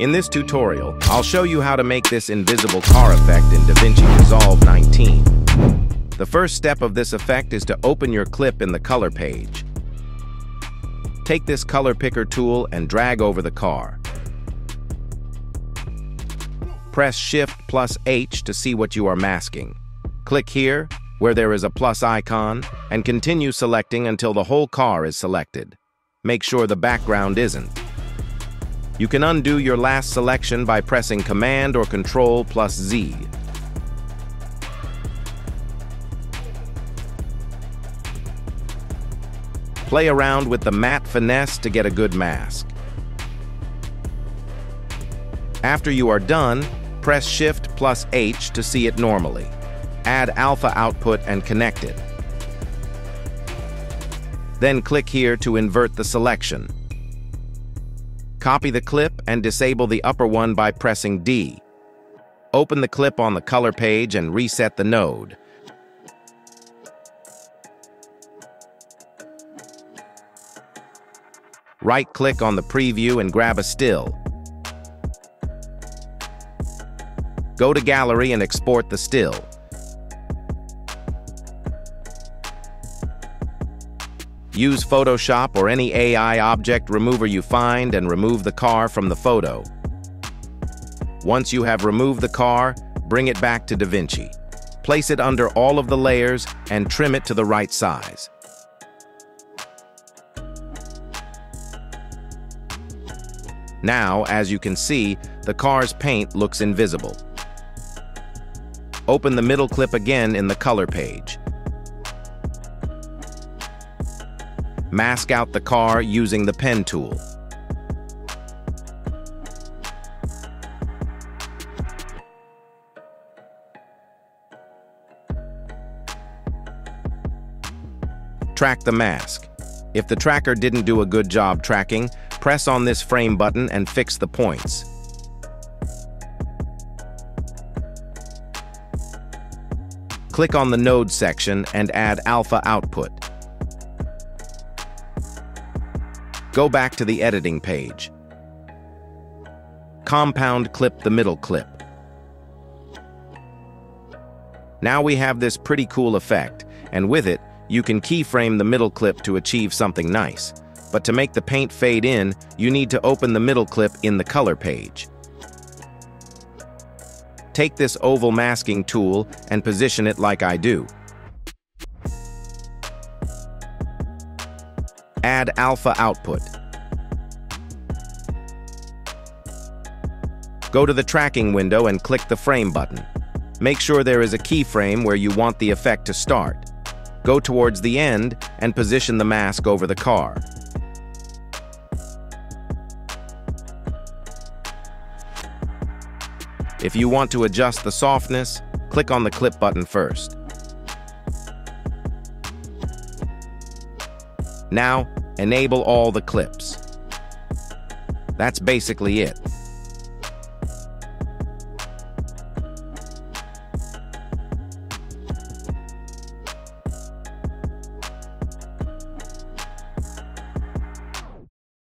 In this tutorial, I'll show you how to make this invisible car effect in DaVinci Resolve 19. The first step of this effect is to open your clip in the color page. Take this color picker tool and drag over the car. Press Shift plus H to see what you are masking. Click here, where there is a plus icon, and continue selecting until the whole car is selected. Make sure the background isn't. You can undo your last selection by pressing Command or Control plus Z. Play around with the matte finesse to get a good mask. After you are done, press Shift plus H to see it normally. Add alpha output and connect it. Then click here to invert the selection. Copy the clip and disable the upper one by pressing D. Open the clip on the color page and reset the node. Right-click on the preview and grab a still. Go to Gallery and export the still. Use Photoshop or any AI object remover you find and remove the car from the photo. Once you have removed the car, bring it back to DaVinci. Place it under all of the layers and trim it to the right size. Now, as you can see, the car's paint looks invisible. Open the middle clip again in the color page. Mask out the car using the pen tool. Track the mask. If the tracker didn't do a good job tracking, press on this frame button and fix the points. Click on the node section and add alpha output. Go back to the editing page. Compound clip the middle clip. Now we have this pretty cool effect, and with it, you can keyframe the middle clip to achieve something nice. But to make the paint fade in, you need to open the middle clip in the color page. Take this oval masking tool and position it like I do. Add alpha output. Go to the tracking window and click the frame button. Make sure there is a keyframe where you want the effect to start. Go towards the end and position the mask over the car. If you want to adjust the softness, click on the clip button first. Now, enable all the clips. That's basically it.